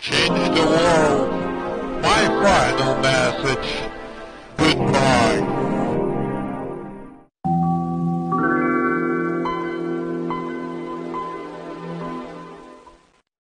Change the world. My final oh, message.